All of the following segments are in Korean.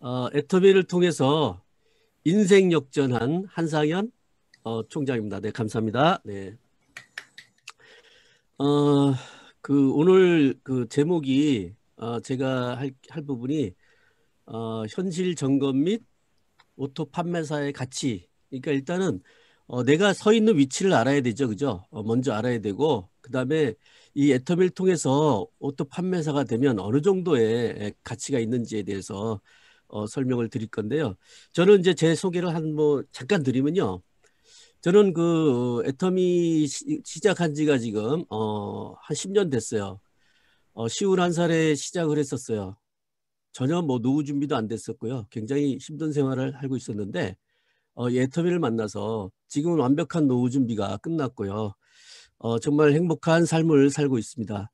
어, 애터미를 통해서 인생 역전한 한상현 어, 총장입니다. 네, 감사합니다. 네. 어, 그 오늘 그 제목이 어, 제가 할, 할 부분이 어, 현실 점검 및 오토 판매사의 가치. 그러니까 일단은 어, 내가 서 있는 위치를 알아야 되죠, 그죠? 어, 먼저 알아야 되고 그 다음에 이 애터미를 통해서 오토 판매사가 되면 어느 정도의 가치가 있는지에 대해서 어, 설명을 드릴 건데요. 저는 이제 제 소개를 한 뭐 잠깐 드리면요. 저는 그 애터미 시, 작한 지가 지금 어, 한 10년 됐어요. 어, 51살에 시작을 했었어요. 전혀 뭐 노후 준비도 안 됐었고요. 굉장히 힘든 생활을 하고 있었는데 어, 애터미를 만나서 지금은 완벽한 노후 준비가 끝났고요. 어, 정말 행복한 삶을 살고 있습니다.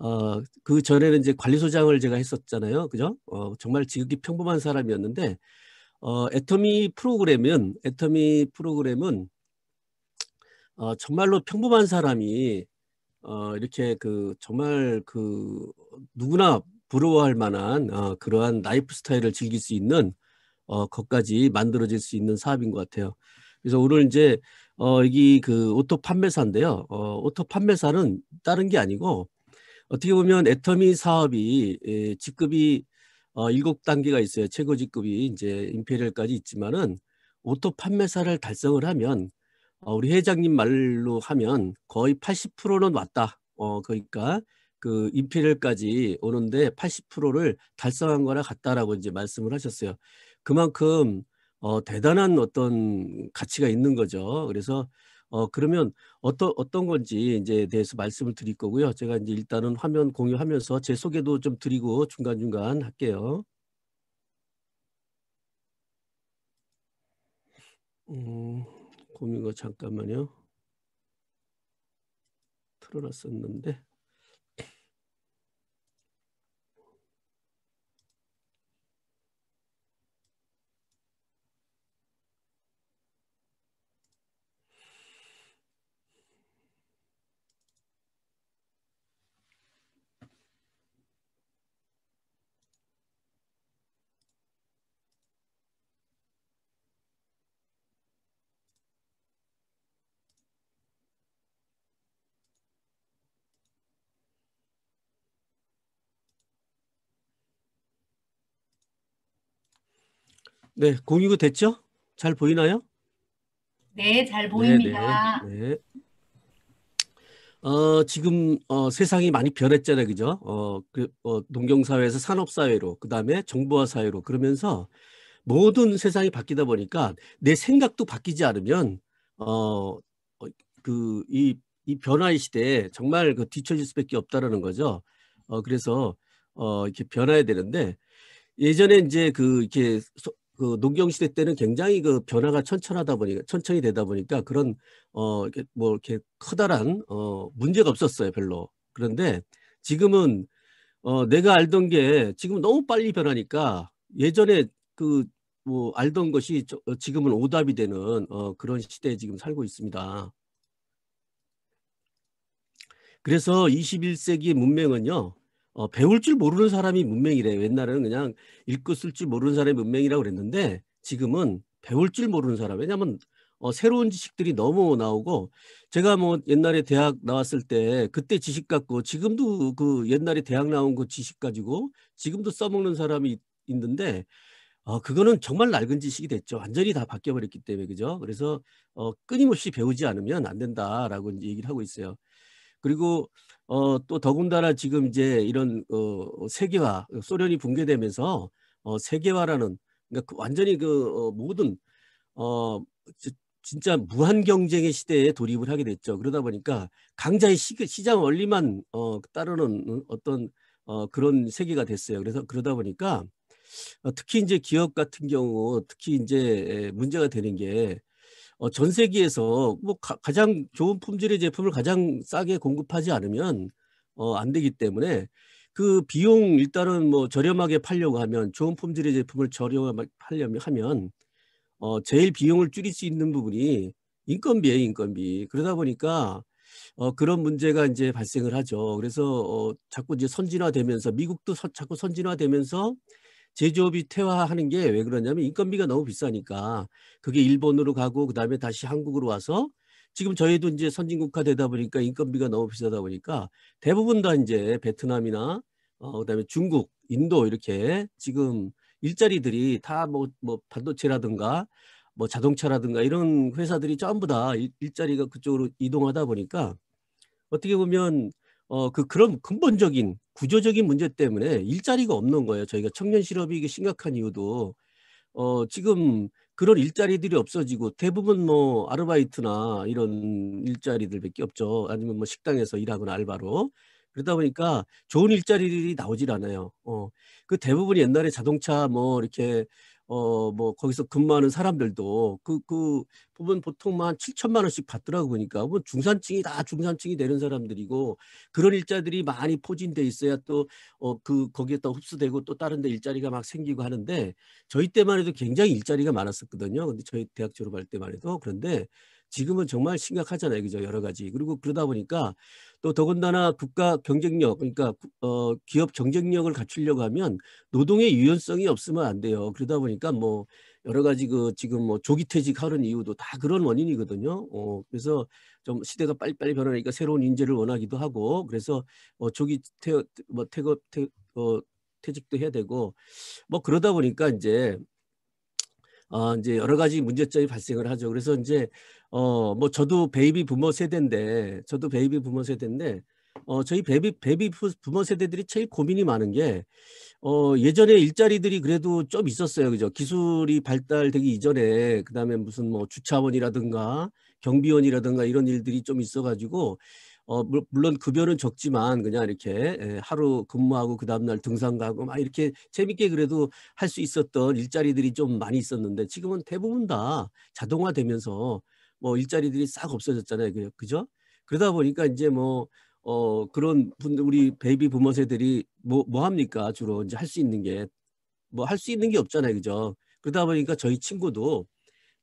어, 그 전에는 이제 관리소장을 제가 했었잖아요. 그죠? 어, 정말 지극히 평범한 사람이었는데, 어, 애터미 프로그램은, 애터미 프로그램은, 어, 정말로 평범한 사람이, 어, 이렇게 그, 정말 그, 누구나 부러워할 만한, 어, 그러한 라이프 스타일을 즐길 수 있는, 어, 것까지 만들어질 수 있는 사업인 것 같아요. 그래서 오늘 이제, 어, 여기 그 오토 판매사인데요. 어, 오토 판매사는 다른 게 아니고, 어떻게 보면 애터미 사업이 예, 직급이 어, 일곱 단계가 있어요. 최고 직급이 이제 임페리얼까지 있지만은 오토 판매사를 달성을 하면 어, 우리 회장님 말로 하면 거의 80%는 왔다. 어 그러니까 그 임페리얼까지 오는데 80%를 달성한 거나 같다라고 이제 말씀을 하셨어요. 그만큼 어, 대단한 어떤 가치가 있는 거죠. 그래서 어 그러면 어떤 어떤 건지 이제 대해서 말씀을 드릴 거고요. 제가 이제 일단은 화면 공유하면서 제 소개도 좀 드리고 중간중간 할게요. 음, 공유가 잠깐만요. 틀어놨었는데. 네, 공유가 됐죠? 잘 보이나요? 네, 잘 보입니다. 네, 네, 네. 어, 지금 어, 세상이 많이 변했잖아요, 그죠? 어, 그, 어, 농경 사회에서 산업 사회로, 그 다음에 정보화 사회로 그러면서 모든 세상이 바뀌다 보니까 내 생각도 바뀌지 않으면 어, 어 그, 이, 이 변화의 시대에 정말 그 뒤처질 수밖에 없다라는 거죠. 어, 그래서 어, 이렇게 변화해야 되는데 예전에 이제 그 이렇게 소, 그 농경 시대 때는 굉장히 그 변화가 천천하다 보니까 천천히 되다 보니까 그런 어 이렇게 뭐 이렇게 커다란 어 문제가 없었어요 별로 그런데 지금은 어 내가 알던 게 지금 너무 빨리 변하니까 예전에 그 뭐 알던 것이 어, 지금은 오답이 되는 어 그런 시대에 지금 살고 있습니다. 그래서 21세기 문명은요 어, 배울 줄 모르는 사람이 문맹이래요. 옛날에는 그냥 읽고 쓸 줄 모르는 사람이 문맹이라고 그랬는데 지금은 배울 줄 모르는 사람. 왜냐하면 어, 새로운 지식들이 너무 나오고 제가 뭐 옛날에 대학 나왔을 때 그때 지식 갖고 지금도 그 옛날에 대학 나온 그 지식 가지고 지금도 써먹는 사람이 있는데 어, 그거는 정말 낡은 지식이 됐죠. 완전히 다 바뀌어버렸기 때문에 그죠. 그래서 어, 끊임없이 배우지 않으면 안 된다라고 얘기를 하고 있어요. 그리고 어, 또 더군다나 지금 이제 이런 어, 세계화, 소련이 붕괴되면서 어, 세계화라는 그러니까 그 완전히 그 어, 모든 어, 진짜 무한 경쟁의 시대에 돌입을 하게 됐죠. 그러다 보니까 강자의 시, 시장 원리만 어, 따르는 어떤 어, 그런 세계가 됐어요. 그래서 그러다 보니까 어, 특히 이제 기업 같은 경우 특히 이제 문제가 되는 게 어, 전 세계에서 뭐 가, 장 좋은 품질의 제품을 가장 싸게 공급하지 않으면 어, 안 되기 때문에 그 비용 일단은 뭐 저렴하게 팔려고 하면 좋은 품질의 제품을 저렴하게 팔려면 하면 어, 제일 비용을 줄일 수 있는 부분이 인건비예요, 인건비. 그러다 보니까 어, 그런 문제가 이제 발생을 하죠. 그래서 어, 자꾸 이제 선진화되면서 미국도 서, 자꾸 선진화되면서 제조업이 퇴화하는 게 왜 그러냐면 인건비가 너무 비싸니까. 그게 일본으로 가고 그다음에 다시 한국으로 와서 지금 저희도 이제 선진국화 되다 보니까 인건비가 너무 비싸다 보니까 대부분 다 이제 베트남이나 어 그다음에 중국, 인도 이렇게 지금 일자리들이 다뭐뭐 반도체라든가 뭐 자동차라든가 이런 회사들이 전부 다 일, 일자리가 그쪽으로 이동하다 보니까 어떻게 보면 어 그 그런 근본적인 구조적인 문제 때문에 일자리가 없는 거예요. 저희가 청년 실업이 이게 심각한 이유도 어 지금 그런 일자리들이 없어지고 대부분 뭐 아르바이트나 이런 일자리들밖에 없죠. 아니면 뭐 식당에서 일하거나 알바로. 그러다 보니까 좋은 일자리들이 나오질 않아요. 어. 그 대부분 옛날에 자동차 뭐 이렇게 어 뭐 거기서 근무하는 사람들도 그 그 보면 보통 만 7천만 원씩 받더라고 보니까 뭐 중산층이 다 중산층이 되는 사람들이고 그런 일자들이 많이 포진돼 있어야 또 어 그 거기에다 흡수되고 또 다른 데 일자리가 막 생기고 하는데 저희 때만 해도 굉장히 일자리가 많았었거든요. 근데 저희 대학 졸업할 때만 해도 그런데 지금은 정말 심각하잖아요. 그죠? 여러 가지. 그리고 그러다 보니까 또 더군다나 국가 경쟁력 그러니까 어 기업 경쟁력을 갖추려고 하면 노동의 유연성이 없으면 안 돼요. 그러다 보니까 뭐 여러 가지 그 지금 뭐 조기 퇴직하는 이유도 다 그런 원인이거든요. 어 그래서 좀 시대가 빨리빨리 변하니까 새로운 인재를 원하기도 하고 그래서 어 조기 퇴 뭐 퇴업 퇴 어, 퇴직도 해야 되고 뭐 그러다 보니까 이제 어, 이제 여러 가지 문제점이 발생을 하죠. 그래서 이제 어, 뭐 저도 베이비 부머 세대인데 저도 베이비 부머 세대인데 어, 저희 베이비 베이비 부머 세대들이 제일 고민이 많은 게 어, 예전에 일자리들이 그래도 좀 있었어요. 그죠? 기술이 발달되기 이전에 그 다음에 무슨 뭐 주차원이라든가 경비원이라든가 이런 일들이 좀 있어 가지고 어, 물론 급여는 적지만 그냥 이렇게 예, 하루 근무하고 그 다음날 등산 가고 막 이렇게 재밌게 그래도 할 수 있었던 일자리들이 좀 많이 있었는데 지금은 대부분 다 자동화되면서 뭐 일자리들이 싹 없어졌잖아요. 그죠? 그러다 보니까 이제 뭐, 어, 그런 분들, 우리 베이비 부모 세들이 뭐, 뭐 합니까? 주로 이제 할 수 있는 게, 뭐 할 수 있는 게 없잖아요. 그죠? 그러다 보니까 저희 친구도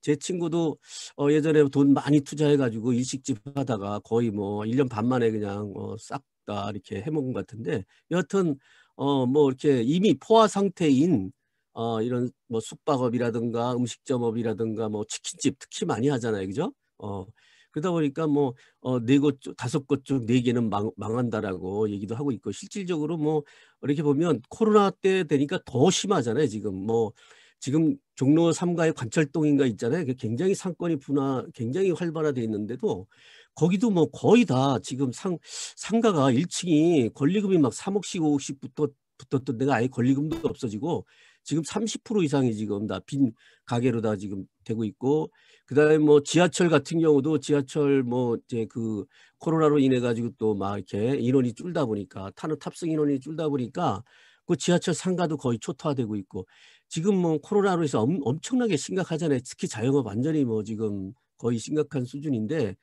제 친구도 어 예전에 돈 많이 투자해 가지고 일식집 하다가 거의 뭐 1년 반 만에 그냥 어 싹 다 이렇게 해먹은 것 같은데 여하튼 어 뭐 이렇게 이미 포화 상태인 어 이런 뭐 숙박업이라든가 음식점업이라든가 뭐 치킨집 특히 많이 하잖아요. 그죠? 어 그러다 보니까 뭐 어 네 곳 다섯 곳 중 네 개는 망, 망한다라고 얘기도 하고 있고 실질적으로 뭐 이렇게 보면 코로나 때 되니까 더 심하잖아요. 지금 뭐 지금 종로 3가의 관철동인가 있잖아요. 굉장히 상권이 분화, 굉장히 활발화돼 있는데도 거기도 뭐 거의 다 지금 상, 상가가 1층이 권리금이 막 3억씩 5억씩 붙었, 붙었던 데가 아예 권리금도 없어지고 지금 30% 이상이 지금 다 빈 가게로 다 지금 되고 있고 그다음에 뭐 지하철 같은 경우도 지하철 뭐 이제 그 코로나로 인해 가지고 또 막 이렇게 인원이 줄다 보니까 타는 탑승 인원이 줄다 보니까 그 지하철 상가도 거의 초토화되고 있고 지금 뭐 코로나로 해서 엄, 엄청나게 심각하잖아요. 특히 자영업 완전히 뭐 지금 거의 심각한 수준인데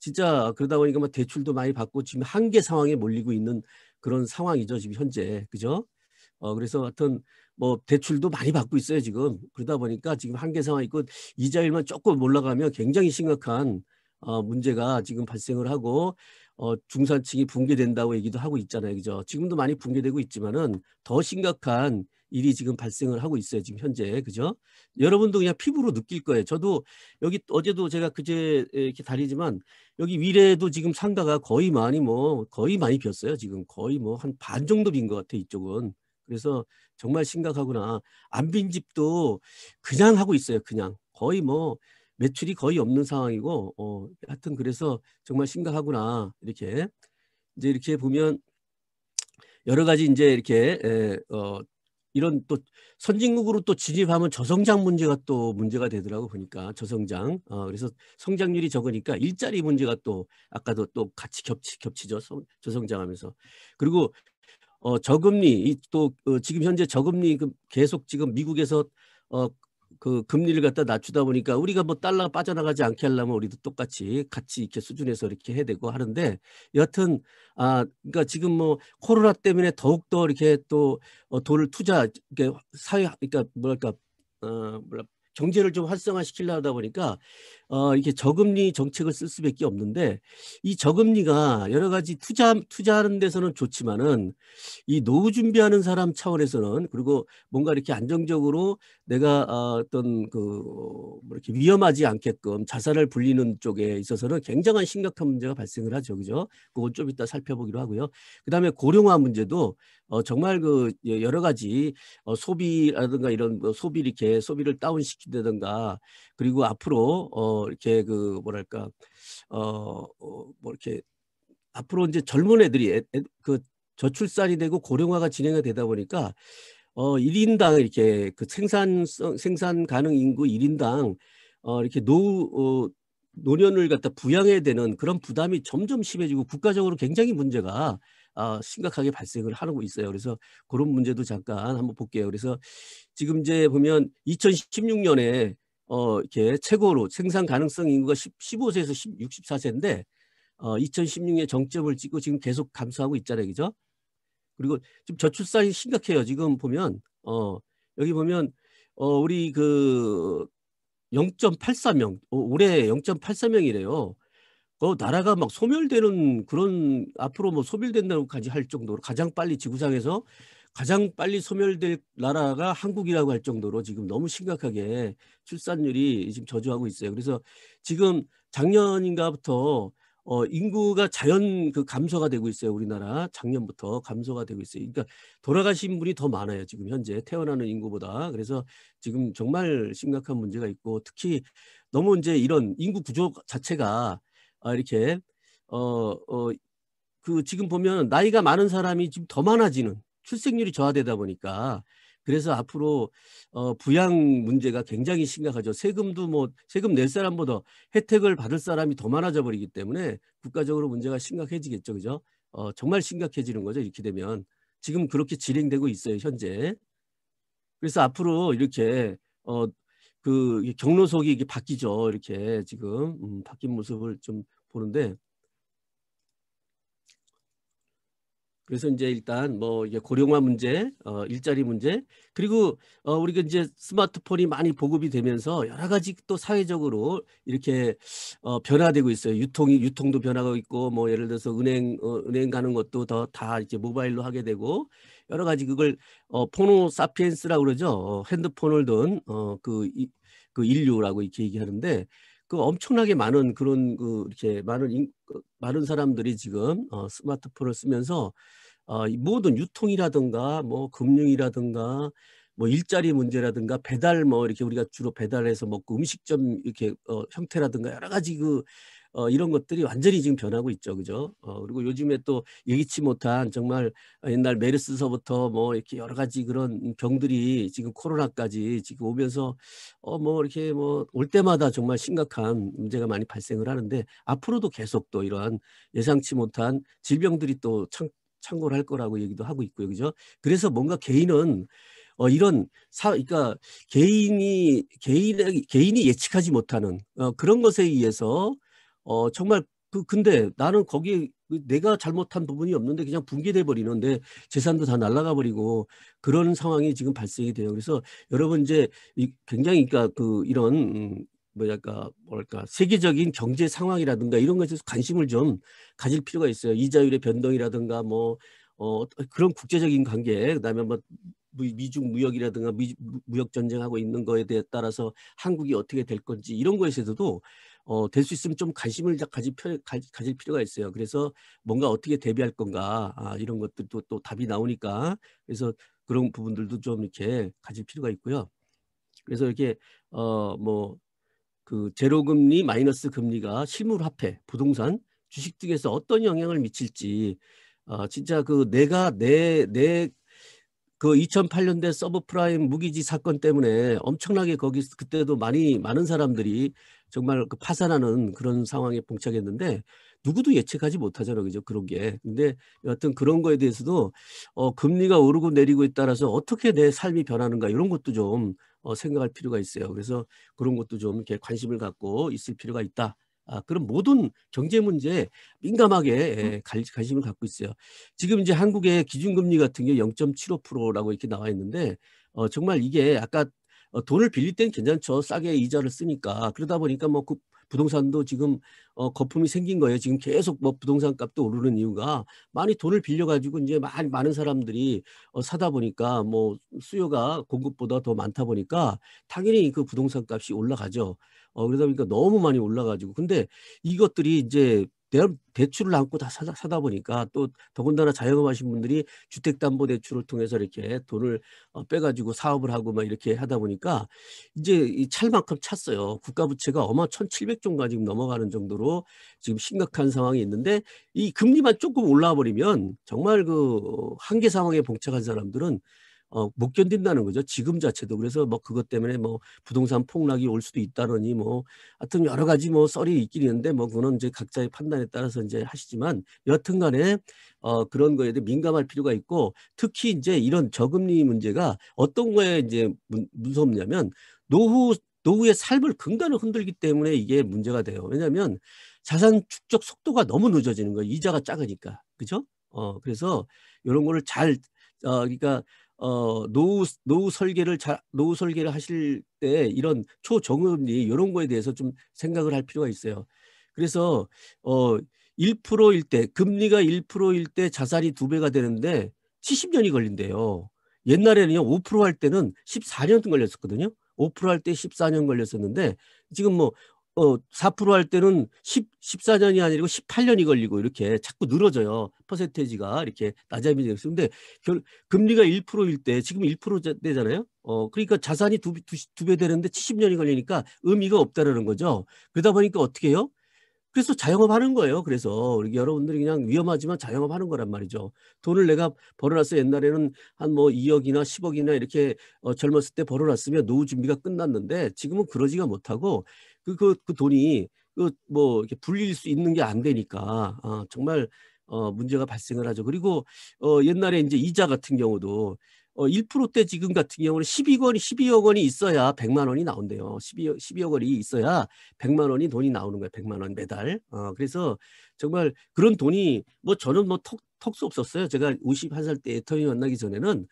진짜 그러다 보니까 뭐 대출도 많이 받고 지금 한계 상황에 몰리고 있는 그런 상황이죠. 지금 현재. 그죠? 어 그래서 하여튼 뭐 대출도 많이 받고 있어요. 지금. 그러다 보니까 지금 한계 상황 있고 이자율만 조금 올라가면 굉장히 심각한 어 문제가 지금 발생을 하고 어, 중산층이 붕괴된다고 얘기도 하고 있잖아요. 그죠? 지금도 많이 붕괴되고 있지만은 더 심각한 일이 지금 발생을 하고 있어요. 지금 현재. 그죠? 여러분도 그냥 피부로 느낄 거예요. 저도 여기 어제도 제가 그제 이렇게 다니지만 여기 위례도 지금 상가가 거의 많이 뭐 거의 많이 비었어요. 지금 거의 뭐 한 반 정도 빈 것 같아 이쪽은. 그래서 정말 심각하구나. 안 빈 집도 그냥 하고 있어요. 그냥. 거의 뭐 매출이 거의 없는 상황이고 어 하여튼 그래서 정말 심각하구나. 이렇게. 이제 이렇게 보면 여러 가지 이제 이렇게 에, 어 이런 또 선진국으로 또 진입하면 저성장 문제가 또 문제가 되더라고 보니까. 저성장. 어 그래서 성장률이 적으니까 일자리 문제가 또 아까도 또 같이 겹치 겹치죠 저성장하면서. 그리고 어 저금리 또 어, 지금 현재 저금리 그 계속 지금 미국에서 어 그 금리를 갖다 낮추다 보니까 우리가 뭐 달러가 빠져나가지 않게 하려면 우리도 똑같이 같이 이렇게 수준에서 이렇게 해야 되고 하는데 여하튼 아 그러니까 지금 뭐 코로나 때문에 더욱 더 이렇게 또 어, 돈을 투자 이렇게 사회 그러니까 뭐랄까 어 뭐랄 경제를 좀 활성화시키려 하다 보니까 어, 이렇게 저금리 정책을 쓸 수밖에 없는데 이 저금리가 여러 가지 투자 투자하는 데서는 좋지만은 이 노후 준비하는 사람 차원에서는 그리고 뭔가 이렇게 안정적으로 내가 어, 어떤 그뭐 이렇게 위험하지 않게끔 자산을 불리는 쪽에 있어서는 굉장한 심각한 문제가 발생을 하죠, 그죠? 그건 좀 이따 살펴보기로 하고요. 그다음에 고령화 문제도 어, 정말 그 여러 가지 어, 소비라든가 이런 뭐 소비 이렇게 소비를 다운시킨다든가 그리고 앞으로 어, 이렇게 그 뭐랄까 어, 어, 뭐 이렇게 앞으로 이제 젊은 애들이 애, 애, 그 저출산이 되고 고령화가 진행이 되다 보니까 어 1인당 이렇게 그 생산성 생산 가능 인구 1인당 어 이렇게 노 어, 노년을 갖다 부양해야 되는 그런 부담이 점점 심해지고 국가적으로 굉장히 문제가 아, 심각하게 발생을 하고 있어요. 그래서 그런 문제도 잠깐 한번 볼게요. 그래서 지금 이제 보면 2016년에 어, 이렇게 최고로 생산 가능성 인구가 10, 15세에서 10, 64세인데 어, 2016년에 정점을 찍고 지금 계속 감소하고 있잖아요. 그죠? 그리고 지금 저출산이 심각해요. 지금 보면 어, 여기 보면 어, 우리 그 0.84명 올해 0.84명이래요. 그 나라가 막 소멸되는 그런 앞으로 뭐 소멸된다고까지 할 정도로 가장 빨리 지구상에서 가장 빨리 소멸될 나라가 한국이라고 할 정도로 지금 너무 심각하게 출산율이 지금 저조하고 있어요. 그래서 지금 작년인가부터 어, 인구가 자연 그 감소가 되고 있어요. 우리나라 작년부터 감소가 되고 있어요. 그러니까 돌아가신 분이 더 많아요. 지금 현재 태어나는 인구보다. 그래서 지금 정말 심각한 문제가 있고 특히 너무 이제 이런 인구 구조 자체가 아, 이렇게 어, 어, 그 지금 보면 나이가 많은 사람이 지금 더 많아지는 출생률이 저하되다 보니까 그래서 앞으로 어, 부양 문제가 굉장히 심각하죠. 세금도 뭐 세금 낼 사람보다 혜택을 받을 사람이 더 많아져 버리기 때문에 국가적으로 문제가 심각해지겠죠. 그죠? 어, 정말 심각해지는 거죠. 이렇게 되면 지금 그렇게 진행되고 있어요. 현재. 그래서 앞으로 이렇게 어, 그 경로석이 이게 바뀌죠. 이렇게 지금 음, 바뀐 모습을 좀 보는데 그래서 이제 일단 뭐 이게 고령화 문제, 어, 일자리 문제, 그리고 어, 우리가 이제 스마트폰이 많이 보급이 되면서 여러 가지 또 사회적으로 이렇게 어, 변화되고 있어요. 유통이 유통도 변화가 있고 뭐 예를 들어서 은행 어, 은행 가는 것도 더 다 이제 모바일로 하게 되고 여러 가지 그걸 어, 포노 사피엔스라고 그러죠. 어, 핸드폰을 든 어, 그, 이, 그 인류라고 이렇게 얘기하는데 그 엄청나게 많은 그런 그 이렇게 많은 인, 그 많은 사람들이 지금 어, 스마트폰을 쓰면서 어, 모든 유통이라든가 뭐 금융이라든가 뭐 일자리 문제라든가 배달 뭐 이렇게 우리가 주로 배달해서 먹고 음식점 이렇게 어, 형태라든가 여러 가지 그 어, 이런 것들이 완전히 지금 변하고 있죠. 그죠? 어, 그리고 요즘에 또 예기치 못한 정말 옛날 메르스서부터 뭐 이렇게 여러 가지 그런 병들이 지금 코로나까지 지금 오면서 어, 뭐 이렇게 뭐 올 때마다 정말 심각한 문제가 많이 발생을 하는데 앞으로도 계속 또 이러한 예상치 못한 질병들이 또 참, 참고를 할 거라고 얘기도 하고 있고요. 그죠? 그래서 뭔가 개인은 어, 이런 사, 그러니까 개인이 개인의 개인이 예측하지 못하는 어, 그런 것에 의해서 어, 정말 그 근데 나는 거기 그 내가 잘못한 부분이 없는데 그냥 붕괴돼 버리는데 재산도 다 날아가 버리고 그런 상황이 지금 발생이 돼요. 그래서 여러분 이제 굉장히 그러니까 그 이런 음, 뭐랄까 뭐랄까 세계적인 경제 상황이라든가 이런 것에 서 관심을 좀 가질 필요가 있어요. 이자율의 변동이라든가 뭐 어, 그런 국제적인 관계 그다음에 뭐 미중 무역이라든가 미, 무역 전쟁하고 있는 거에 대해 따라서 한국이 어떻게 될 건지 이런 거에서도 어, 될 수 있으면 좀 관심을 가질, 가질 필요가 있어요. 그래서 뭔가 어떻게 대비할 건가 아, 이런 것들도 또 답이 나오니까 그래서 그런 부분들도 좀 이렇게 가질 필요가 있고요. 그래서 이렇게 어 뭐 그 제로 금리 마이너스 금리가 실물 화폐, 부동산, 주식 등에서 어떤 영향을 미칠지 어 진짜 그 내가 내 내 그 2008년대 서브프라임 무기지 사건 때문에 엄청나게 거기 그때도 많이 많은 사람들이 정말 그 파산하는 그런 상황에 봉착했는데 누구도 예측하지 못하잖아요. 그죠? 그런 게. 근데 여하튼 그런 거에 대해서도 어, 금리가 오르고 내리고에 따라서 어떻게 내 삶이 변하는가 이런 것도 좀 어, 생각할 필요가 있어요. 그래서 그런 것도 좀 이렇게 관심을 갖고 있을 필요가 있다. 아, 그런 모든 경제 문제에 민감하게 예, 관심을 갖고 있어요. 지금 이제 한국의 기준금리 같은 게 0.75%라고 이렇게 나와 있는데 어, 정말 이게 아까 어, 돈을 빌릴 땐 괜찮죠. 싸게 이자를 쓰니까. 그러다 보니까 뭐 그 부동산도 지금 어, 거품이 생긴 거예요. 지금 계속 뭐 부동산 값도 오르는 이유가 많이 돈을 빌려가지고 이제 많이 많은 사람들이 어, 사다 보니까 뭐 수요가 공급보다 더 많다 보니까 당연히 그 부동산 값이 올라가죠. 어, 그러다 보니까 너무 많이 올라가지고 근데 이것들이 이제 대출을 안고 다 사다, 사다 보니까 또 더군다나 자영업 하신 분들이 주택담보대출을 통해서 이렇게 돈을 어, 빼가지고 사업을 하고 막 이렇게 하다 보니까 이제 이 찰만큼 찼어요. 국가부채가 어마 1,700조가 지금 넘어가는 정도로 지금 심각한 상황이 있는데 이 금리만 조금 올라와 버리면 정말 그 한계 상황에 봉착한 사람들은 어, 못 견딘다는 거죠. 지금 자체도. 그래서 뭐 그것 때문에 뭐 부동산 폭락이 올 수도 있다느니 뭐 하여튼 여러 가지 뭐 썰이 있긴 있는데 뭐 그거는 이제 각자의 판단에 따라서 이제 하시지만 여튼 간에 어, 그런 거에 대해 민감할 필요가 있고 특히 이제 이런 저금리 문제가 어떤 거에 이제 무섭냐면 노후 노후의 삶을 근간을 흔들기 때문에 이게 문제가 돼요. 왜냐하면 자산 축적 속도가 너무 늦어지는 거예요. 이자가 작으니까. 그죠? 어, 그래서 이런 거를 잘, 어, 그러니까 어, 노후, 노후 설계를 잘, 노후 설계를 하실 때 이런 초저금리 이런 거에 대해서 좀 생각을 할 필요가 있어요. 그래서 어, 1%일 때, 금리가 1%일 때 자산이 두 배가 되는데 70년이 걸린대요. 옛날에는요, 5%할 때는 14년 걸렸었거든요. 5%할 때 14년 걸렸었는데 지금 뭐 어, 4%할 때는 10, 14년이 아니고 18년이 걸리고 이렇게 자꾸 늘어져요. 퍼센테이지가 이렇게 낮아지면. 근데 결, 금리가 1%일 때 지금 1%대잖아요. 어, 그러니까 자산이 두, 두, 두 배 되는데 70년이 걸리니까 의미가 없다라는 거죠. 그러다 보니까 어떻게 해요? 그래서 자영업 하는 거예요. 그래서 여러분들이 그냥 위험하지만 자영업 하는 거란 말이죠. 돈을 내가 벌어놨어. 옛날에는 한 뭐 2억이나 10억이나 이렇게 어, 젊었을 때 벌어놨으면 노후 준비가 끝났는데 지금은 그러지가 못하고 그, 그, 그 돈이 그 뭐 이렇게 불릴 수 있는 게 안 되니까 어, 정말 어, 문제가 발생을 하죠. 그리고 어, 옛날에 이제 이자 같은 경우도 어, 1%대 지금 같은 경우는 12억 원이 12억 원이 있어야 100만 원이 나온대요. 12억 12억 원이 있어야 100만 원이 돈이 나오는 거예요. 100만 원 매달. 어, 그래서 정말 그런 돈이 뭐 저는 뭐 턱, 턱수 없었어요. 제가 51살 때 애터미 만나기 전에는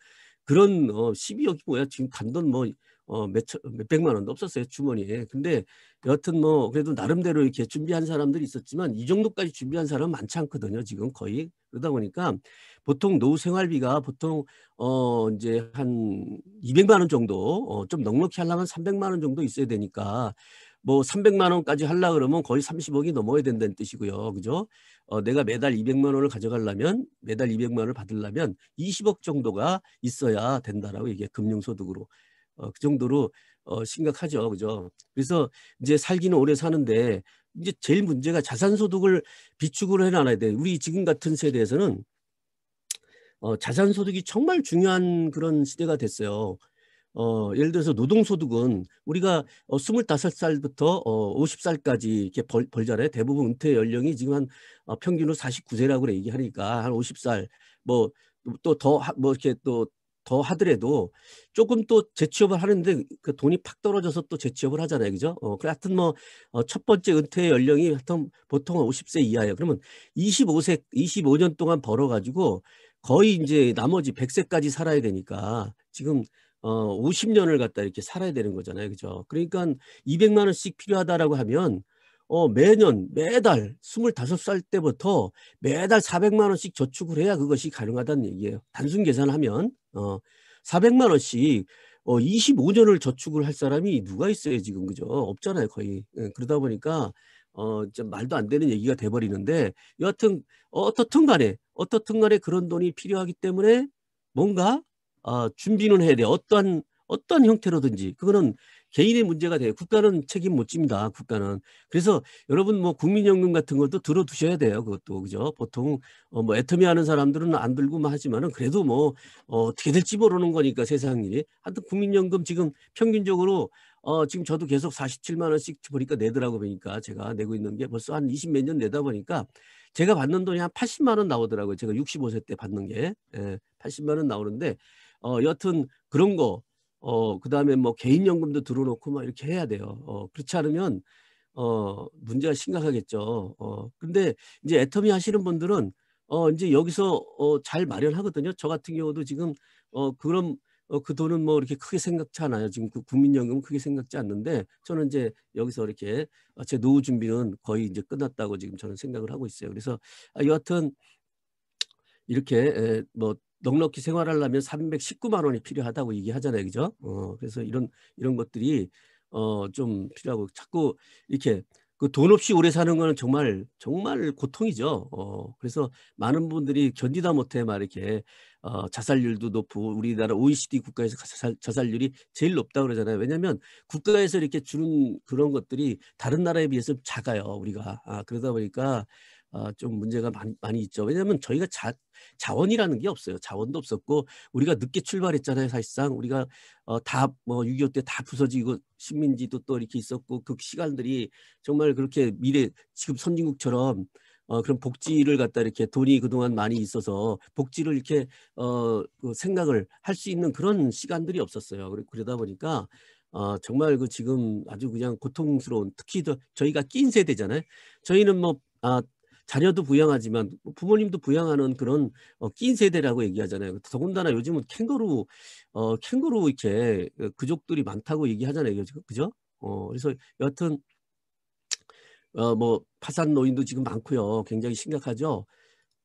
그런 어, 12억이 뭐야 지금 단돈 뭐 어, 몇, 몇백만 원도 없었어요, 주머니에. 근데 여하튼 뭐, 그래도 나름대로 이렇게 준비한 사람들이 있었지만 이 정도까지 준비한 사람은 많지 않거든요, 지금 거의. 그러다 보니까 보통 노후 생활비가 보통, 어, 이제 한 200만 원 정도, 어, 좀 넉넉히 하려면 300만 원 정도 있어야 되니까 뭐 300만 원까지 하려 그러면 거의 30억이 넘어야 된다는 뜻이고요. 그죠? 어, 내가 매달 200만 원을 가져가려면 매달 200만 원을 받으려면 20억 정도가 있어야 된다라고 이게 금융 소득으로 어, 그 정도로 어, 심각하죠. 그죠? 그래서 이제 살기는 오래 사는데 이제 제일 문제가 자산 소득을 비축을 해놔야 돼. 우리 지금 같은 세대에서는 어, 자산 소득이 정말 중요한 그런 시대가 됐어요. 어, 예를 들어서 노동소득은 우리가 어, 25살부터 어, 50살까지 이렇게 벌, 벌잖아요. 대부분 은퇴 연령이 지금 한 어, 평균으로 49세라고 얘기하니까 한 50살 뭐 또 더 뭐 이렇게 또 더 하더라도 조금 또 재취업을 하는데 그 돈이 팍 떨어져서 또 재취업을 하잖아요. 그죠? 어, 그 하여튼 뭐, 어, 첫 번째 은퇴 연령이 하여튼 보통 50세 이하예요. 그러면 25세, 25년 동안 벌어가지고 거의 이제 나머지 100세까지 살아야 되니까 지금 어, 50년을 갖다 이렇게 살아야 되는 거잖아요. 그죠? 그러니까 200만 원씩 필요하다라고 하면 어, 매년, 매달 25살 때부터 매달 400만 원씩 저축을 해야 그것이 가능하다는 얘기예요. 단순 계산하면 어, 400만 원씩 어, 25년을 저축을 할 사람이 누가 있어요 지금 그죠? 없잖아요 거의. 예, 그러다 보니까 어, 좀 말도 안 되는 얘기가 돼버리는데 여하튼 어떻든 간에 어떻든 간에 그런 돈이 필요하기 때문에 뭔가 어, 준비는 해야 돼. 어떠한 어떤 형태로든지 그거는 개인의 문제가 돼요. 국가는 책임 못 집니다. 국가는. 그래서 여러분 뭐 국민연금 같은 것도 들어두셔야 돼요. 그것도 그죠? 보통 어 뭐 애터미 하는 사람들은 안 들고만 하지만은 그래도 뭐 어, 어떻게 될지 모르는 거니까 세상 일이. 하여튼 국민연금 지금 평균적으로 어 지금 저도 계속 47만 원씩 보니까 내더라고 보니까 제가 내고 있는 게 벌써 한 20 몇 년 내다 보니까 제가 받는 돈이 한 80만 원 나오더라고요. 제가 65세 때 받는 게 예, 80만 원 나오는데 어 여튼 그런 거 어, 그 다음에 뭐 개인연금도 들어놓고 막 이렇게 해야 돼요. 어, 그렇지 않으면, 어, 문제가 심각하겠죠. 어, 근데 이제 애터미 하시는 분들은, 어, 이제 여기서, 어, 잘 마련하거든요. 저 같은 경우도 지금, 어, 그런, 어, 그 돈은 뭐 이렇게 크게 생각지 않아요. 지금 그 국민연금 크게 생각지 않는데 저는 이제 여기서 이렇게 어, 제 노후 준비는 거의 이제 끝났다고 지금 저는 생각을 하고 있어요. 그래서 아, 여하튼 이렇게 에, 뭐 넉넉히 생활하려면 319만 원이 필요하다고 얘기하잖아요. 그죠? 어, 그래서 이런 이런 것들이 어, 좀 필요하고 자꾸 이렇게 그 돈 없이 오래 사는 거는 정말 정말 고통이죠. 어, 그래서 많은 분들이 견디다 못해 막 이렇게 어, 자살률도 높고 우리나라 OECD 국가에서 자살, 자살률이 제일 높다 그러잖아요. 왜냐하면 국가에서 이렇게 주는 그런 것들이 다른 나라에 비해서 작아요. 우리가 아, 그러다 보니까 어, 좀 문제가 많이, 많이 있죠. 왜냐하면 저희가 자, 자원이라는 게 없어요. 자원도 없었고 우리가 늦게 출발했잖아요. 사실상 우리가 어, 다뭐 6.25 때 다 부서지고 식민지도 또 이렇게 있었고 그 시간들이 정말 그렇게 미래 지금 선진국처럼 어, 그런 복지를 갖다 이렇게 돈이 그동안 많이 있어서 복지를 이렇게 어, 그 생각을 할 수 있는 그런 시간들이 없었어요. 그러다 보니까 어, 정말 그 지금 아주 그냥 고통스러운 특히 더 저희가 낀 세대잖아요. 저희는 뭐 아, 자녀도 부양하지만 부모님도 부양하는 그런 어, 낀 세대라고 얘기하잖아요. 더군다나 요즘은 캥거루 어, 캥거루 이렇게 그족들이 많다고 얘기하잖아요. 그죠? 어, 그래서 여하튼 어, 뭐 파산 노인도 지금 많고요. 굉장히 심각하죠.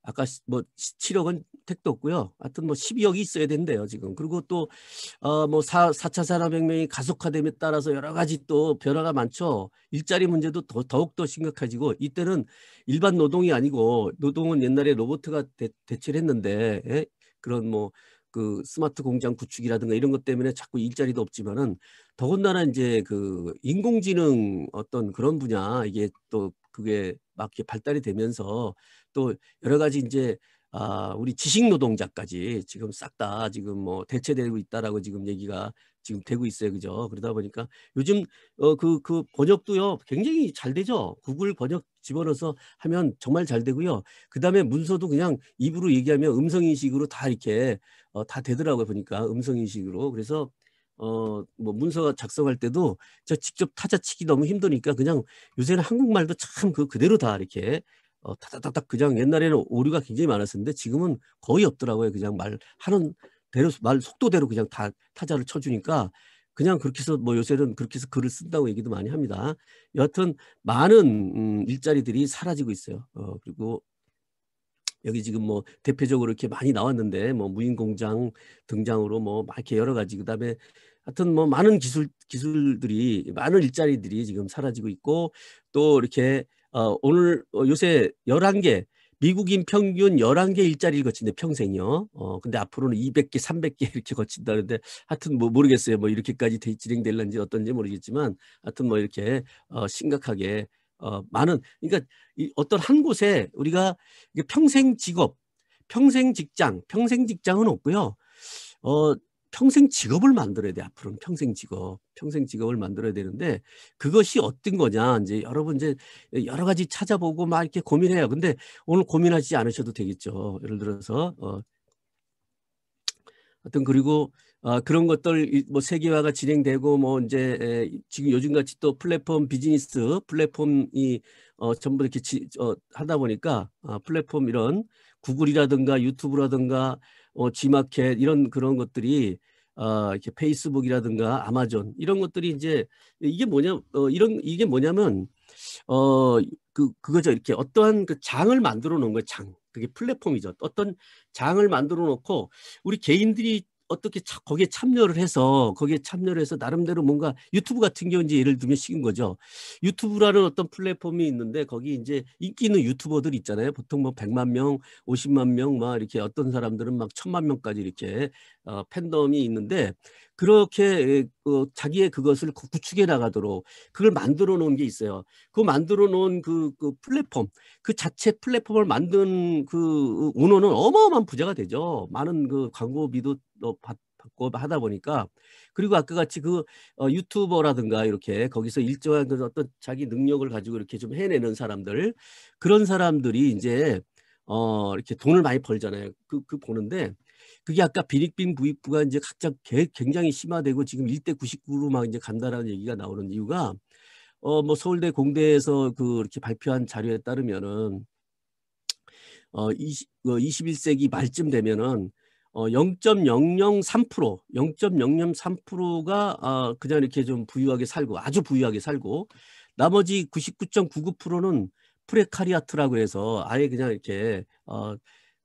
아까 뭐 7억은 택도 없고요. 하여튼 뭐 12억이 있어야 된대요, 지금. 그리고 또, 어, 뭐 4, 4차 산업혁명이 가속화됨에 따라서 여러 가지 또 변화가 많죠. 일자리 문제도 더, 더욱더 심각해지고, 이때는 일반 노동이 아니고, 노동은 옛날에 로봇가 대, 대체를 했는데, 예? 그런 뭐, 그 스마트 공장 구축이라든가 이런 것 때문에 자꾸 일자리도 없지만은 더군다나 이제 그 인공지능 어떤 그런 분야 이게 또 그게 막 이렇게 발달이 되면서 또 여러 가지 이제 아, 우리 지식 노동자까지 지금 싹 다 지금 뭐 대체되고 있다라고 지금 얘기가 지금 되고 있어요. 그죠? 그러다 보니까 요즘 어, 그, 그 번역도요 굉장히 잘 되죠. 구글 번역 집어넣어서 하면 정말 잘 되고요. 그 다음에 문서도 그냥 입으로 얘기하면 음성인식으로 다 이렇게 어, 다 되더라고요. 보니까 음성인식으로. 그래서 어, 뭐 문서 작성할 때도 저 직접 타자 치기 너무 힘드니까 그냥 요새는 한국말도 참 그 그대로 다 이렇게 어, 타다다닥 그냥 옛날에는 오류가 굉장히 많았었는데 지금은 거의 없더라고요. 그냥 말 하는 대로 말 속도대로 그냥 다 타자를 쳐주니까 그냥 그렇게 해서 뭐 요새는 그렇게 해서 글을 쓴다고 얘기도 많이 합니다. 여하튼 많은 음, 일자리들이 사라지고 있어요. 어, 그리고 여기 지금 뭐 대표적으로 이렇게 많이 나왔는데 뭐 무인 공장 등장으로 뭐 이렇게 여러 가지 그다음에 하여튼 뭐 많은 기술 기술들이 많은 일자리들이 지금 사라지고 있고 또 이렇게 어, 오늘 어, 요새 11개 미국인 평균 11개 일자리를 거친데 평생이요. 어, 근데 앞으로는 200개, 300개 이렇게 거친다는데 하여튼 뭐 모르겠어요. 뭐 이렇게까지 진행될런지 어떤지 모르겠지만 하여튼 뭐 이렇게 어, 심각하게 어, 많은 그러니까 이 어떤 한 곳에 우리가 평생 직업, 평생 직장, 평생 직장은 없고요. 어, 평생 직업을 만들어야 돼 앞으로는. 평생 직업 평생 직업을 만들어야 되는데 그것이 어떤 거냐. 이제 여러분 이제 여러 가지 찾아보고 막 이렇게 고민해요. 근데 오늘 고민하지 않으셔도 되겠죠. 예를 들어서 어 하여튼 그리고 어, 그런 것들 뭐 세계화가 진행되고 뭐 이제 에, 지금 요즘 같이 또 플랫폼 비즈니스 플랫폼이 어, 전부 이렇게 지, 어, 하다 보니까 어, 플랫폼 이런 구글이라든가 유튜브라든가 어, G마켓 이런 그런 것들이 어, 이렇게 페이스북이라든가 아마존 이런 것들이 이제 이게 뭐냐 어, 이런 이게 뭐냐면 어, 그 그거죠. 이렇게 어떠한 그 장을 만들어 놓은 거예요 장. 그게 플랫폼이죠. 어떤 장을 만들어 놓고 우리 개인들이 어떻게 차, 거기에 참여를 해서 거기에 참여를 해서 나름대로 뭔가 유튜브 같은 경우 이제 예를 들면 식인 거죠. 유튜브라는 어떤 플랫폼이 있는데 거기 이제 인기 있는 유튜버들 있잖아요. 보통 뭐 100만 명, 50만 명, 막 이렇게 어떤 사람들은 막 천만 명까지 이렇게 어, 팬덤이 있는데 그렇게 어, 자기의 그것을 구축해 나가도록 그걸 만들어 놓은 게 있어요. 그 만들어 놓은 그, 그 플랫폼, 그 자체 플랫폼을 만든 그 오너는 어마어마한 부자가 되죠. 많은 그 광고비도 받고 하다 보니까 그리고 아까 같이 그 어, 유튜버라든가 이렇게 거기서 일정한 그 어떤 자기 능력을 가지고 이렇게 좀 해내는 사람들 그런 사람들이 이제 어 이렇게 돈을 많이 벌잖아요. 그, 그 보는데 그게 아까 비익빈 부익부가 이제 각자 굉장히 심화되고 지금 1대 99로 막 이제 간다라는 얘기가 나오는 이유가 어 뭐 서울대 공대에서 그 이렇게 발표한 자료에 따르면은 어 20, 어 21세기 말쯤 되면은 어, 0.003% 0.003%가 어, 그냥 이렇게 좀 부유하게 살고 아주 부유하게 살고 나머지 99.99%는 프레카리아트라고 해서 아예 그냥 이렇게 어,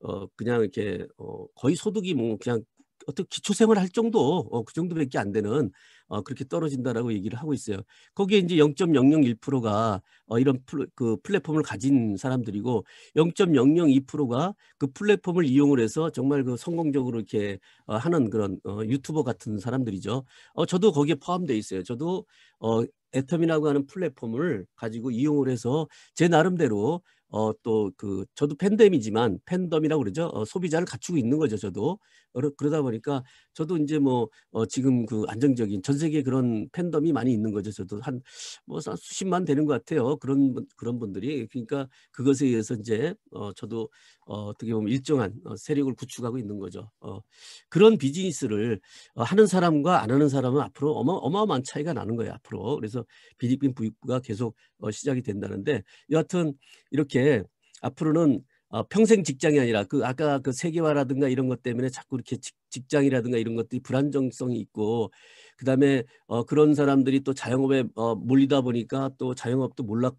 어 그냥 이렇게 어 거의 소득이 뭐 그냥 어떻게 기초생활 할 정도 어, 그 정도밖에 안 되는 어, 그렇게 떨어진다라고 얘기를 하고 있어요. 거기에 이제 0.001%가 어, 이런 플, 그 플랫폼을 가진 사람들이고 0.002%가 그 플랫폼을 이용을 해서 정말 그 성공적으로 이렇게 어, 하는 그런 어, 유튜버 같은 사람들이죠. 어, 저도 거기에 포함되어 있어요. 저도 어, 애텀이라고 하는 플랫폼을 가지고 이용을 해서 제 나름대로 어, 또 그 저도 팬덤이지만 팬덤이라고 그러죠. 어, 소비자를 갖추고 있는 거죠. 저도 그러, 그러다 보니까 저도 이제 뭐 어, 지금 그 안정적인 전 세계 그런 팬덤이 많이 있는 거죠. 저도 한뭐 수십만 되는 것 같아요. 그런 그런 분들이 그러니까 그것에 의해서 이제 어, 저도 어, 어떻게 보면 일정한 어, 세력을 구축하고 있는 거죠. 어, 그런 비즈니스를 어, 하는 사람과 안 하는 사람은 앞으로 어마, 어마어마한 차이가 나는 거예요. 앞으로 그래서 빌리핀 부익부가 계속 어, 시작이 된다는데 여하튼 이렇게 앞으로는 어, 평생 직장이 아니라 그 아까 그 세계화라든가 이런 것 때문에 자꾸 이렇게 직, 장이라든가 이런 것들이 불안정성이 있고 그다음에 어, 그런 사람들이 또 자영업에 어, 몰리다 보니까 또 자영업도 몰락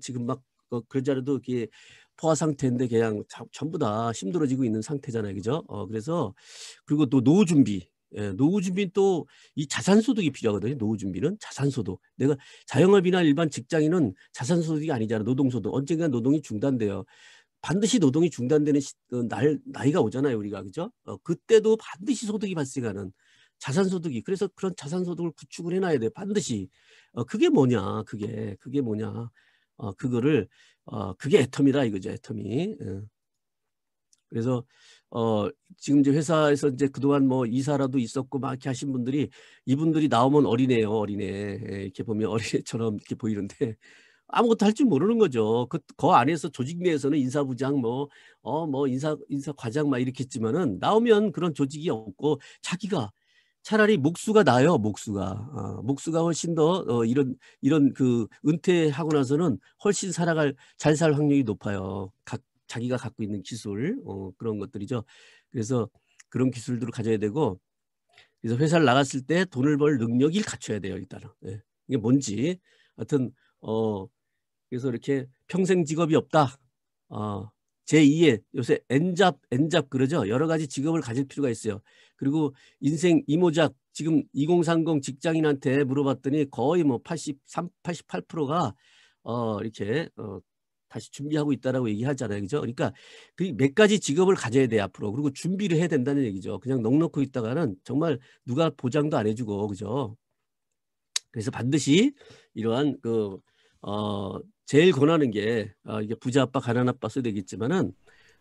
지금 막 어, 그런 자료도 이렇게 포화 상태인데 그냥 자, 전부 다 힘들어지고 있는 상태잖아요, 그죠? 어, 그래서 그리고 또 노후 준비 예, 노후 준비 또이 자산 소득이 필요하거든요. 노후 준비는 자산 소득. 내가 자영업이나 일반 직장인은 자산 소득이 아니잖아. 노동 소득. 언젠가 노동이 중단돼요. 반드시 노동이 중단되는 시, 어, 날, 나이가 오잖아요, 우리가. 그죠? 어, 그때도 반드시 소득이 발생하는 자산소득이. 그래서 그런 자산소득을 구축을 해놔야 돼. 반드시. 어, 그게 뭐냐, 그게. 그게 뭐냐. 어, 그거를, 어, 그게 애텀이다, 이거죠, 애텀이. 예. 그래서, 어, 지금 이제 회사에서 이제 그동안 뭐 이사라도 있었고 막 이렇게 하신 분들이 이분들이 나오면 어린애요, 어린애. 예, 이렇게 보면 어린애처럼 이렇게 보이는데 아무것도 할 줄 모르는 거죠. 그, 그 안에서 조직 내에서는 인사부장 뭐, 어, 뭐 인사, 인사과장 막 이렇게 했지만은 나오면 그런 조직이 없고 자기가 차라리 목수가 나요, 목수가. 어, 목수가 훨씬 더 어, 이런, 이런 그 은퇴하고 나서는 훨씬 살아갈, 잘 살 확률이 높아요. 각, 자기가 갖고 있는 기술, 어, 그런 것들이죠. 그래서 그런 기술들을 가져야 되고, 그래서 회사를 나갔을 때 돈을 벌 능력이 갖춰야 돼요, 일단은. 예. 이게 뭔지. 하여튼, 어, 그래서 이렇게 평생 직업이 없다. 어, 제2의 요새 N잡, N잡 그러죠. 여러 가지 직업을 가질 필요가 있어요. 그리고 인생 이모작 지금 2030 직장인한테 물어봤더니 거의 뭐 83, 88%가 어, 이렇게 어, 다시 준비하고 있다라고 얘기하잖아요. 그죠? 그러니까 그 몇 가지 직업을 가져야 돼 앞으로. 그리고 준비를 해야 된다는 얘기죠. 그냥 넉 놓고 있다가는 정말 누가 보장도 안 해 주고 그죠? 그래서 반드시 이러한 그 어, 제일 권하는 게 어, 이게 부자 아빠 가난 아빠 써야 되겠지만은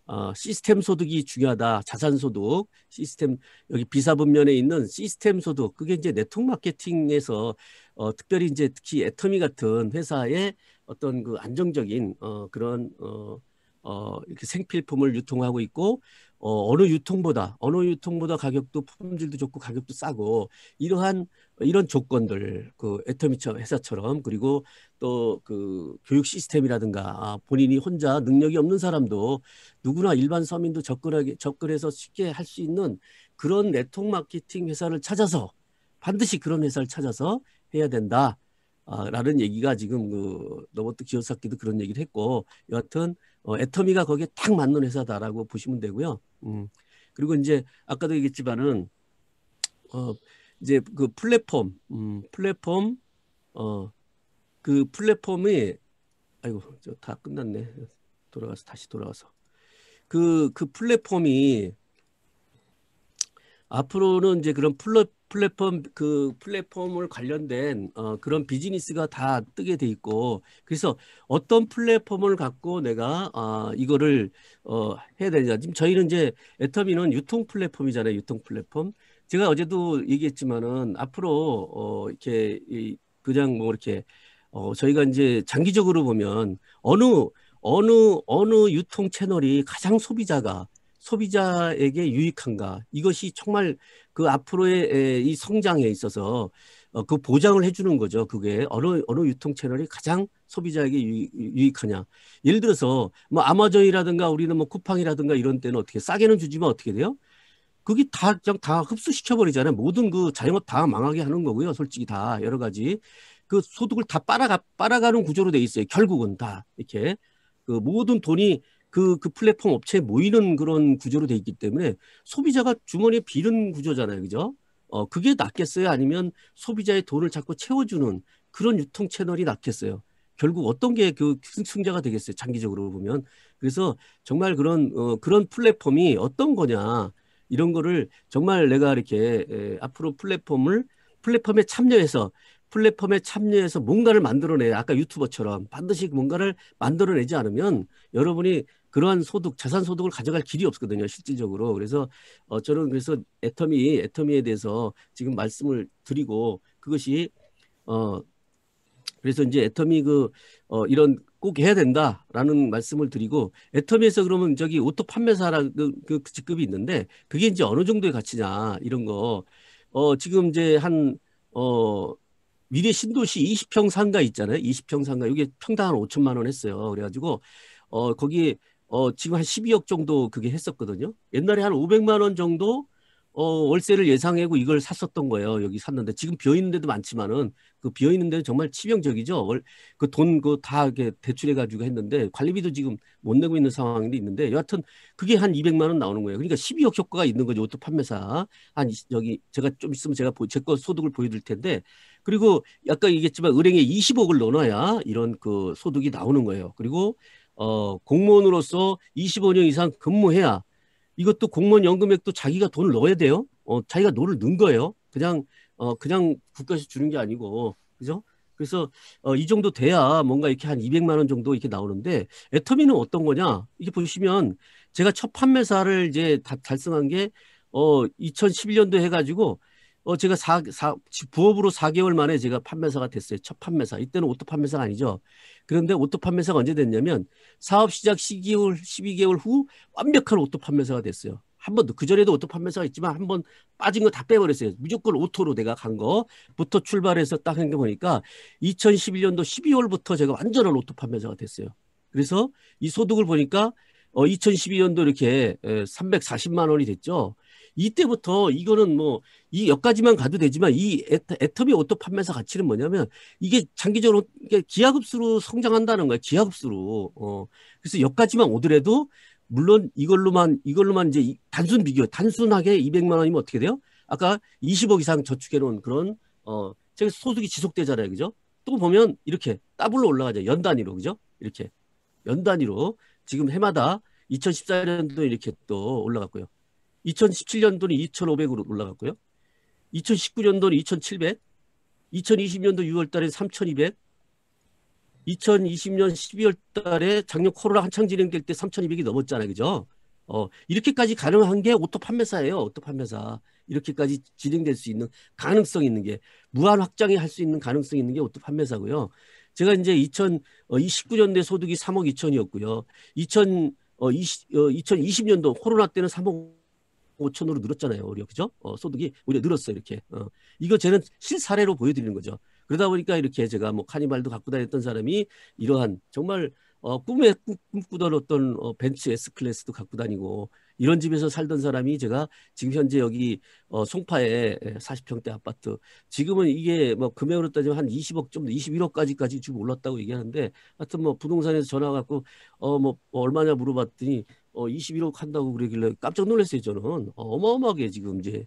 어, 시스템 소득이 중요하다. 자산 소득, 시스템 여기 비사분면에 있는 시스템 소득 그게 이제 네트워크 마케팅에서 어, 특별히 이제 특히 애터미 같은 회사의 어떤 그 안정적인 어, 그런 어, 어, 이렇게 생필품을 유통하고 있고 어, 어느 유통보다 어느 유통보다 가격도 품질도 좋고 가격도 싸고 이러한 이런 조건들 그 애터미처 회사처럼 그리고 또 그 교육 시스템이라든가 아, 본인이 혼자 능력이 없는 사람도 누구나 일반 서민도 접근하게 접근해서 쉽게 할 수 있는 그런 네트워크 마케팅 회사를 찾아서 반드시 그런 회사를 찾아서 해야 된다. 아, 라는 얘기가 지금 그 로버트 기요사키도 그런 얘기를 했고 여하튼 어, 애터미가 거기에 딱 맞는 회사다라고 보시면 되고요. 음. 그리고 이제 아까도 얘기했지만은 어 이제 그 플랫폼, 음, 플랫폼 어 그 플랫폼이 아이고 저 다 끝났네. 돌아가서 다시 돌아가서. 그그 그 플랫폼이 앞으로는 이제 그런 플랫 플랫폼 그 플랫폼을 관련된 어, 그런 비즈니스가 다 뜨게 돼 있고 그래서 어떤 플랫폼을 갖고 내가 어, 이거를 어, 해야 되냐. 지금 저희는 이제 애터미는 유통 플랫폼이잖아요. 유통 플랫폼 제가 어제도 얘기했지만은 앞으로 어, 이렇게 이, 그냥 뭐 이렇게 어, 저희가 이제 장기적으로 보면 어느 어느 어느 유통 채널이 가장 소비자가 소비자에게 유익한가 이것이 정말 그 앞으로의 이 성장에 있어서 어, 그 보장을 해주는 거죠. 그게 어느 어느 유통 채널이 가장 소비자에게 유익, 하냐 예를 들어서 뭐 아마존이라든가 우리는 뭐 쿠팡이라든가 이런 때는 어떻게 싸게는 주지만 어떻게 돼요? 그게 다 그냥 다 흡수시켜 버리잖아요. 모든 그 자영업 다 망하게 하는 거고요. 솔직히 다 여러 가지 그 소득을 다 빨아가 빨아가는 구조로 돼 있어요. 결국은 다 이렇게 그 모든 돈이 그, 그 플랫폼 업체에 모이는 그런 구조로 돼 있기 때문에 소비자가 주머니에 비는 구조잖아요. 그죠? 어, 그게 낫겠어요? 아니면 소비자의 돈을 자꾸 채워주는 그런 유통 채널이 낫겠어요? 결국 어떤 게 그 승자가 되겠어요? 장기적으로 보면. 그래서 정말 그런, 어, 그런 플랫폼이 어떤 거냐. 이런 거를 정말 내가 이렇게 에, 앞으로 플랫폼을 플랫폼에 참여해서 플랫폼에 참여해서 뭔가를 만들어내 아까 유튜버처럼 반드시 뭔가를 만들어내지 않으면 여러분이 그러한 소득, 자산 소득을 가져갈 길이 없거든요, 실질적으로. 그래서 어, 저는 그래서 애터미, 애터미에 대해서 지금 말씀을 드리고 그것이 어 그래서 이제 애터미 그 어, 이런 꼭 해야 된다라는 말씀을 드리고 애터미에서 그러면 저기 오토 판매사라 그, 그 직급이 있는데 그게 이제 어느 정도의 가치냐 이런 거 어 지금 이제 한 어 미래 신도시 20평 상가 있잖아요. 20평 상가 이게 평당 한 5천만 원 했어요. 그래가지고 어 거기 어, 지금 한 12억 정도 그게 했었거든요. 옛날에 한 500만 원 정도 어, 월세를 예상하고 이걸 샀었던 거예요. 여기 샀는데 지금 비어 있는 데도 많지만은 그 비어 있는 데는 정말 치명적이죠. 그 돈 그 다 이렇게 대출해 가지고 했는데 관리비도 지금 못 내고 있는 상황인데 있는데 여하튼 그게 한 200만 원 나오는 거예요. 그러니까 12억 효과가 있는 거죠. 오토 판매사. 한 여기 제가 좀 있으면 제가 제 거 소득을 보여 드릴 텐데 그리고 약간 얘기했지만 은행에 20억을 넣어놔야 이런 그 소득이 나오는 거예요. 그리고 어, 공무원으로서 25년 이상 근무해야 이것도 공무원 연금액도 자기가 돈을 넣어야 돼요. 어, 자기가 돈을 넣은 거예요. 그냥 어, 그냥 국가에서 주는 게 아니고 그죠? 그래서 어, 이 정도 돼야 뭔가 이렇게 한 200만 원 정도 이렇게 나오는데 애터미는 어떤 거냐? 이게 보시면 제가 첫 판매사를 이제 다 달성한 게 어, 2011년도 해가지고 어, 제가 사, 사, 부업으로 4개월 만에 제가 판매사가 됐어요. 첫 판매사. 이때는 오토 판매사가 아니죠. 그런데 오토 판매사가 언제 됐냐면 사업 시작 12개월, 12개월 후 완벽한 오토 판매사가 됐어요. 한 번도 그전에도 오토 판매사가 있지만 한 번 빠진 거 다 빼버렸어요. 무조건 오토로 내가 간 거부터 출발해서 딱 행동하니까 2011년도 12월부터 제가 완전한 오토 판매사가 됐어요. 그래서 이 소득을 보니까 어, 2012년도 이렇게 340만 원이 됐죠. 이때부터 이거는 뭐 이 여기까지만 가도 되지만 이 애터미 오토 판매사 가치는 뭐냐면 이게 장기적으로 기하급수로 성장한다는 거예요. 기하급수로. 어. 그래서 여기까지만 오더라도 물론 이걸로만 이걸로만 이제 단순 비교 단순하게 200만 원이면 어떻게 돼요? 아까 20억 이상 저축해 놓은 그런 어 제가 소득이 지속되잖아요. 그죠? 또 보면 이렇게 더블로 올라가죠. 연 단위로. 그죠? 이렇게 연 단위로 지금 해마다 2014년도 이렇게 또 올라갔고요. 2017년도는 2,500으로 올라갔고요. 2019년도는 2,700, 2020년도 6월 달에 3,200, 2020년 12월 달에 작년 코로나 한창 진행될 때 3,200이 넘었잖아요. 그죠? 어, 이렇게까지 가능한 게 오토 판매사예요. 오토 판매사. 이렇게까지 진행될 수 있는 가능성 있는 게 무한 확장이 할 수 있는 가능성 있는 게 오토 판매사고요. 제가 이제 2019년도 소득이 3억 2천이었고요. 2020, 어, 2020년도 코로나 때는 3억 5천으로 늘었잖아요. 우리가 그죠? 어, 소득이 오히려 늘었어요. 이렇게. 어. 이거 저는 실사례로 보여드리는 거죠. 그러다 보니까 이렇게 제가 뭐 카니발도 갖고 다녔던 사람이 이러한 정말 어, 꿈에 꿈꾸던 어떤 어, 벤츠 S 클래스도 갖고 다니고 이런 집에서 살던 사람이 제가 지금 현재 여기 어, 송파에 40평대 아파트 지금은 이게 뭐 금액으로 따지면 한 20억 좀 21억까지까지 지금 올랐다고 얘기하는데 하여튼 뭐 부동산에서 전화 갖고 어뭐 뭐 얼마냐 물어봤더니 어 21억 한다고 그러길래 깜짝 놀랐어요 저는 어, 어마어마하게 지금 이제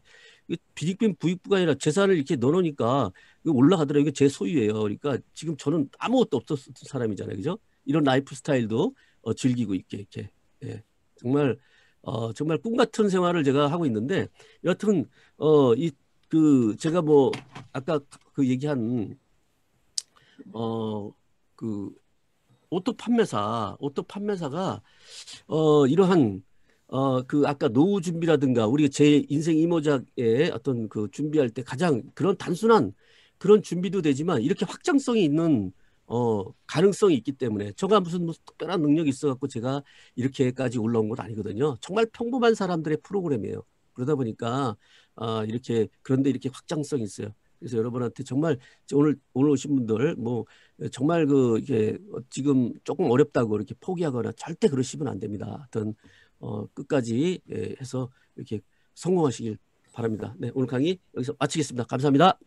비익빈 부익부가 아니라 재산을 이렇게 넣어놓으니까 올라가더라고요. 이게 제 소유예요. 그러니까 지금 저는 아무것도 없었던 사람이잖아요. 그죠? 이런 라이프 스타일도 어, 즐기고 있게 이렇게 예. 정말 어, 정말 꿈 같은 생활을 제가 하고 있는데 여하튼 어, 이 그 제가 뭐 아까 그 얘기한 어, 그 오토 판매사, 오토 판매사가 어 이러한 어 그 아까 노후 준비라든가 우리가 제 인생 이모작에 어떤 그 준비할 때 가장 그런 단순한 그런 준비도 되지만 이렇게 확장성이 있는 어 가능성이 있기 때문에 저가 무슨 뭐 특별한 능력이 있어 갖고 제가 이렇게까지 올라온 건 아니거든요. 정말 평범한 사람들의 프로그램이에요. 그러다 보니까 아 이렇게 그런데 이렇게 확장성이 있어요. 그래서 여러분한테 정말 오늘 오늘 오신 분들 뭐 정말 그 이게 지금 조금 어렵다고 이렇게 포기하거나 절대 그러시면 안 됩니다. 어떤 어 끝까지 예, 해서 이렇게 성공하시길 바랍니다. 네, 오늘 강의 여기서 마치겠습니다. 감사합니다.